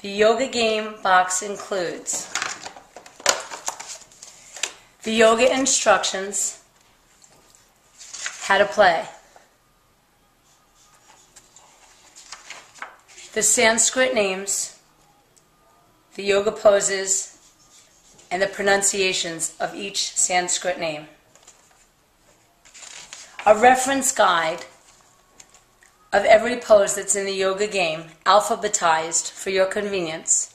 The yoga game box includes the yoga instructions, how to play, the Sanskrit names, the yoga poses, and the pronunciations of each Sanskrit name. A reference guide of every pose that's in the yoga game, alphabetized for your convenience.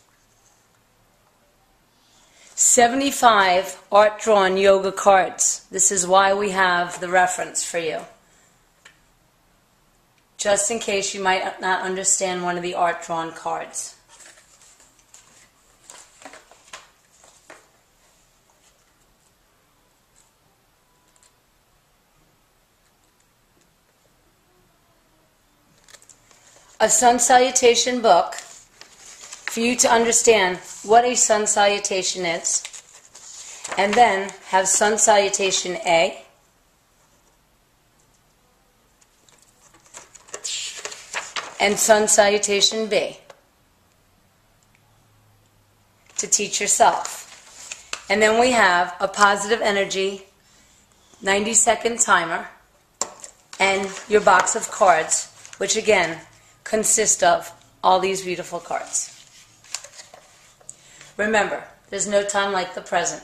75 art drawn yoga cards. This is why we have the reference for you. Just in case you might not understand one of the art drawn cards. A sun salutation book for you to understand what a sun salutation is, and then have sun salutation A, and sun salutation B to teach yourself. And then we have a positive energy 90 second timer and your box of cards, which again consist of all these beautiful cards. Remember, there's no time like the present.